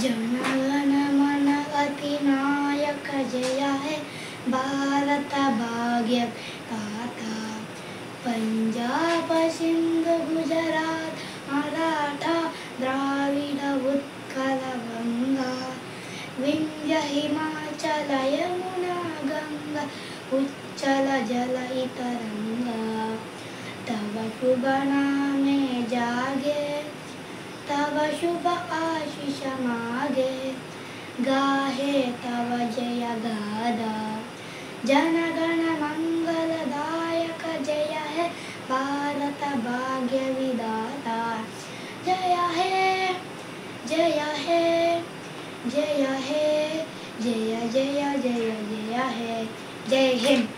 जनगणमनगतिनायक जय है। भारत भाग्य ताता पंजाब सिंध गुजरात मराठा द्राविड उत्कल गंगा। विंध्य हिमाचल यमुना गंगा उच्चल जल इतरंगा। तब शुभ में जागे। तव शुभ आशीष मागे। गाहे तव जय गादा। जनगण मंगलदायक जय है भारत भाग्य विदाता जय है जय है जय है जय जय जय जय है। जय हिंद।